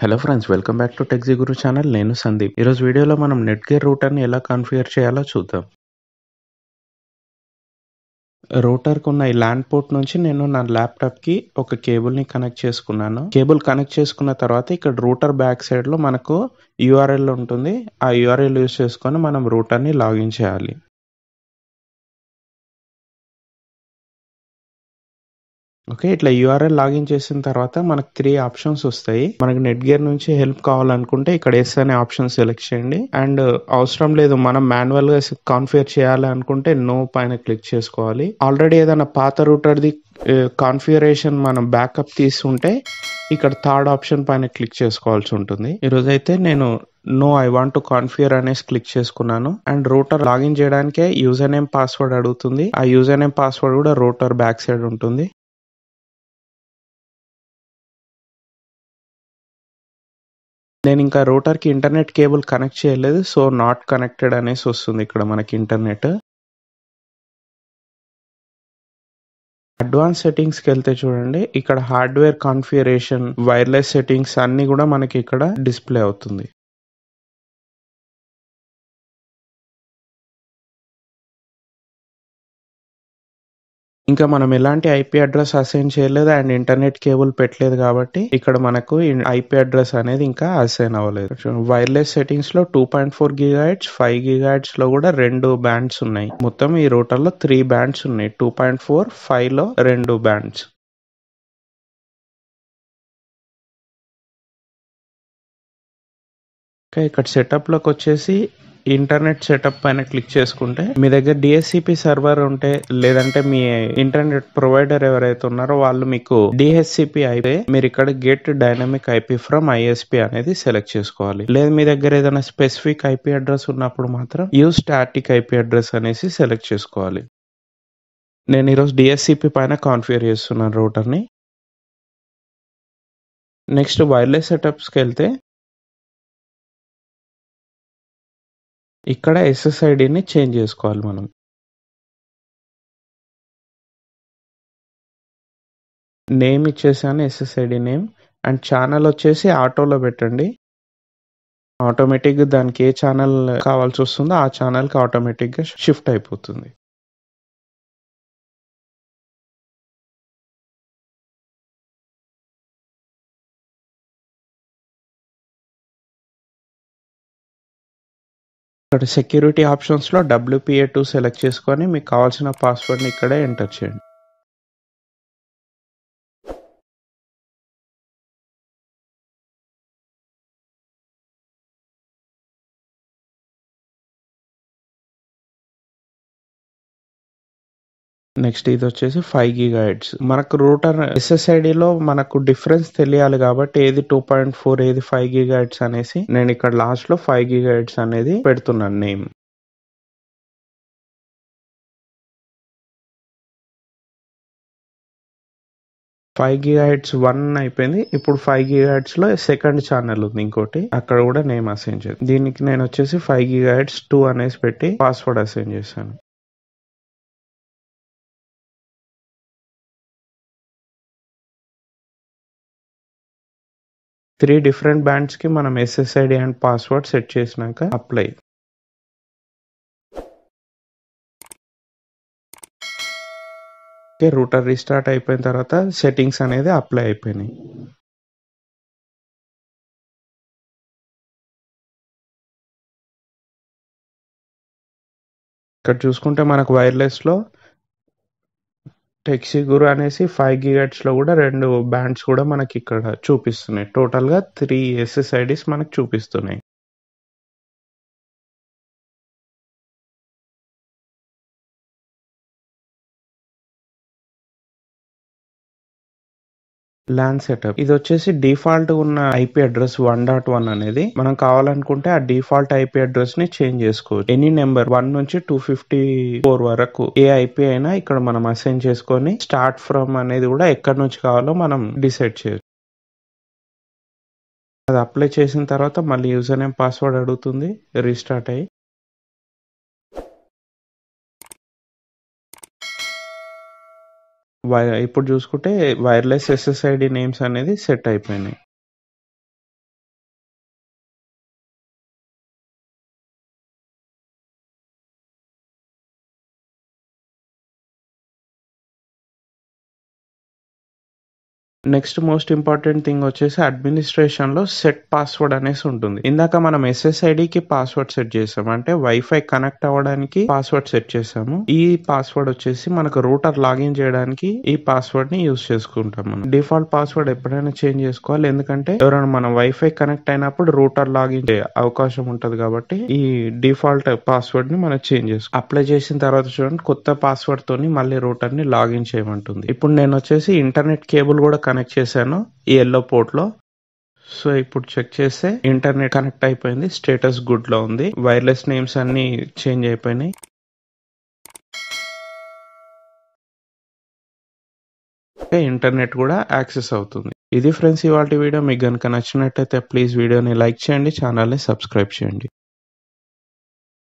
Hello friends welcome back to Techie Guru channel నేను సందీప్. ఈరోజు వీడియోలో మనం నెట్ గేర్ రూటర్ని ఎలా కాన్ఫిగర్ చేయాలో చూద్దాం. రూటర్కి ఉన్న ఈ ల్యాండ్ పోర్ట్ నుంచి నేను నా ల్యాప్టాప్కి ఒక కేబుల్ని కనెక్ట్ చేసుకున్నాను. కేబుల్ కనెక్ట్ చేసుకున్న తర్వాత ఇక్కడ రూటర్ బ్యాక్ సైడ్లో మనకు యూఆర్ఎల్ ఉంటుంది. ఆ యూఆర్ఎల్ యూస్ చేసుకొని మనం రూటర్ని లాగిన్ చేయాలి. ఓకే ఇట్లా యూఆర్ఎల్ లాగిన్ చేసిన తర్వాత మనకు త్రీ ఆప్షన్స్ వస్తాయి. మనకి నెట్ గేర్ నుంచి హెల్ప్ కావాలనుకుంటే ఇక్కడ ఎస్ అనే ఆప్షన్ సెలెక్ట్ చేయండి. అండ్ uh, అవసరం లేదు మనం మాన్యువల్గా కాన్ఫిగర్ చేయాలి అనుకుంటే నో పైన క్లిక్ చేసుకోవాలి. ఆల్రెడీ ఏదైనా పాత రూటర్ది కాన్ఫిగరేషన్ uh, మనం బ్యాకప్ తీసుకుంటే ఇక్కడ థర్డ్ ఆప్షన్ పైన క్లిక్ చేసుకోవాల్సి ఉంటుంది. ఈరోజు అయితే నేను no I want to configure అనేసి క్లిక్ చేసుకున్నాను. అండ్ రూటర్ లాగిన్ చేయడానికే యూజర్ నేమ్ పాస్వర్డ్ అడుగుతుంది. ఆ యూజర్ నేమ్ పాస్వర్డ్ కూడా రూటర్ బ్యాక్ సైడ్ ఉంటుంది. నేను ఇంకా రోటర్కి ఇంటర్నెట్ కేబుల్ కనెక్ట్ చేయలేదు సో నాట్ కనెక్టెడ్ అనేసి వస్తుంది ఇక్కడ మనకి ఇంటర్నెట్. అడ్వాన్స్ సెట్టింగ్స్కి వెళ్తే చూడండి ఇక్కడ హార్డ్వేర్ కాన్ఫిగరేషన్ వైర్లెస్ సెట్టింగ్స్ అన్ని కూడా మనకి ఇక్కడ డిస్ప్లే అవుతుంది. ఇంకా మనం ఎలాంటి ఐపీ అడ్రస్ అసైన్ చేయలేదు అండ్ ఇంటర్నెట్ కేబుల్ పెట్టలేదు కాబట్టి ఇక్కడ మనకు ఐపీ అడ్రస్ అనేది ఇంకా అసైన్ అవ్వలేదు. Wireless సెట్టింగ్స్లో two point four gigahertz five గిగాట్స్లో కూడా రెండు బ్యాండ్స్ ఉన్నాయి. మొత్తం ఈ రూటర్లో త్రీ బ్యాండ్స్ ఉన్నాయి. టూ పాయింట్ ఫోర్ ఫైవ్లో రెండు బ్యాండ్స్ ఇక్కడ సెటప్లోకి వచ్చేసి ఇంటర్నెట్ సెటప్ పైన క్లిక్ చేసుకుంటే మీ దగ్గర డిఎస్సిపి సర్వర్ ఉంటే లేదంటే మీ ఇంటర్నెట్ ప్రొవైడర్ ఎవరైతే ఉన్నారో వాళ్ళు మీకు డిహెచ్సిపి అయితే మీరు ఇక్కడ get dynamic IP from ISP అనేది సెలెక్ట్ చేసుకోవాలి. లేదు మీ దగ్గర ఏదైనా స్పెసిఫిక్ ఐపీ అడ్రస్ ఉన్నప్పుడు మాత్రం యూజ్ స్టాటిక్ ఐపీ అడ్రస్ అనేసి సెలెక్ట్ చేసుకోవాలి. నేను ఈరోజు డిఎస్సిపి పైన కాన్ఫిగర్ చేస్తున్నాను రూటర్ని. నెక్స్ట్ వైర్లెస్ సెటప్స్కి వెళ్తే ఇక్కడ ఎస్ఎస్ఐడిని చేంజ్ చేసుకోవాలి మనం. నేమ్ ఇచ్చేసాను ఎస్ఎస్ఐడి నేమ్ అండ్ ఛానల్ వచ్చేసి ఆటోలో పెట్టండి. ఆటోమేటిక్గా దానికి ఏ ఛానల్ కావాల్సి వస్తుందో ఆ ఛానల్కి ఆటోమేటిక్గా షిఫ్ట్ అయిపోతుంది. ఇక్కడ సెక్యూరిటీ ఆప్షన్స్లో డబ్ల్యూపీఏ టూ సెలెక్ట్ చేసుకొని మీకు కావాల్సిన పాస్వర్డ్ని ఇక్కడే ఎంటర్ చేయండి. నెక్స్ట్ ఇది వచ్చేసి ఫైవ్ గిగాయిడ్స్ మనకు రూటర్ ఎస్ఎస్ఐడిలో మనకు డిఫరెన్స్ తెలియాలి కాబట్టి ఏది టూ పాయింట్ ఫోర్ ఏది ఫైవ్ గిగాయిడ్స్ అనేసి నేను ఇక్కడ లాస్ట్లో ఫైవ్ గైడ్స్ అనేది పెడుతున్నాను నేమ్ ఫైవ్ గిగాయిడ్స్ వన్ అయిపోయింది. ఇప్పుడు ఫైవ్ గిగాయిడ్స్లో సెకండ్ ఛానల్ ఉంది ఇంకోటి. అక్కడ కూడా నేమ్ అసైన్ చేయాలి దీనికి నేను వచ్చేసి ఫైవ్ గిగాయిడ్స్ టూ అనేసి పెట్టి పాస్వర్డ్ అసైన్ చేశాను. త్రీ డిఫరెంట్ బ్యాండ్స్కి మనం ఎస్ఎస్ఐడి అండ్ పాస్వర్డ్ సెట్ చేసినాక అప్లై. రూటర్ రీస్టార్ట్ అయిపోయిన తర్వాత సెట్టింగ్స్ అనేది అప్లై అయిపోయినాయి. ఇక్కడ చూసుకుంటే మనకు వైర్లెస్లో టెక్సిగురు అనేసి ఫైవ్ గిగట్స్లో కూడా రెండు బ్యాండ్స్ కూడా మనకి ఇక్కడ చూపిస్తున్నాయి. టోటల్గా త్రీ ఎస్ఎస్ఐడిస్ మనకు చూపిస్తున్నాయి. ల్యాన్ సెటప్ ఇది వచ్చేసి డిఫాల్ట్ ఉన్న IP address one dot one అనేది మనం కావాలనుకుంటే ఆ డిఫాల్ట్ ఐపీ అడ్రస్ని చేంజ్ చేసుకోవచ్చు. ఎనీ నెంబర్ వన్ నుంచి టూ ఫిఫ్టీ ఫోర్ వరకు ఏ ఐపీ అయినా ఇక్కడ మనం అసైన్ చేసుకొని స్టార్ట్ ఫ్రమ్ అనేది కూడా ఎక్కడి నుంచి కావాలో మనం డిసైడ్ చేయొచ్చు. అది అప్లై చేసిన తర్వాత మళ్ళీ యూజర్ నేమ్ పాస్వర్డ్ అడుగుతుంది రీస్టార్ట్ అయ్యి. ఇప్పుడు చూసుకుంటే వైర్లెస్ ఎస్ఎస్ఐడి నేమ్స్ అనేది సెట్ అయిపోయినాయి. నెక్స్ట్ మోస్ట్ ఇంపార్టెంట్ థింగ్ వచ్చేసి అడ్మినిస్ట్రేషన్లో సెట్ పాస్వర్డ్ అనేసి ఉంటుంది. ఇందాక మనం SSID కి పాస్వర్డ్ సెట్ చేసాం అంటే వైఫై కనెక్ట్ అవ్వడానికి పాస్వర్డ్ సెట్ చేసాము. ఈ పాస్వర్డ్ వచ్చేసి మనకు రూటర్ లాగిన్ చేయడానికి ఈ పాస్వర్డ్ని యూస్ చేసుకుంటాం మనం. డిఫాల్ట్ పాస్వర్డ్ ఎప్పుడైనా చేంజ్ చేసుకోవాలి. ఎందుకంటే ఎవరైనా మనం వైఫై కనెక్ట్ అయినప్పుడు రూటర్ లాగిన్ చేయ అవకాశం ఉంటది కాబట్టి ఈ డిఫాల్ట్ పాస్వర్డ్ని మనం చేంజ్ చేసుకోవాలి అప్లై చేసిన తర్వాత చూడండి కొత్త పాస్వర్డ్ తోని మళ్ళీ రూటర్ని లాగిన్ చేయమంటుంది. ఇప్పుడు నేను వచ్చేసి ఇంటర్నెట్ కేబుల్ కూడా కనెక్ట్ చేశాను ఈ ఎల్లో పోర్ట్లో సో ఇప్పుడు చెక్ చేస్తే ఇంటర్నెట్ కనెక్ట్ అయిపోయింది స్టేటస్ గుడ్లో ఉంది వైర్లెస్ నేమ్స్ అన్నీ చేంజ్ అయిపోయినాయి. ఇంటర్నెట్ కూడా యాక్సెస్ అవుతుంది. ఇది ఫ్రెండ్స్ ఇవాళ వీడియో మీకు కనుక నచ్చినట్టయితే ప్లీజ్ వీడియోని లైక్ చేయండి ఛానల్ని సబ్స్క్రైబ్ చేయండి.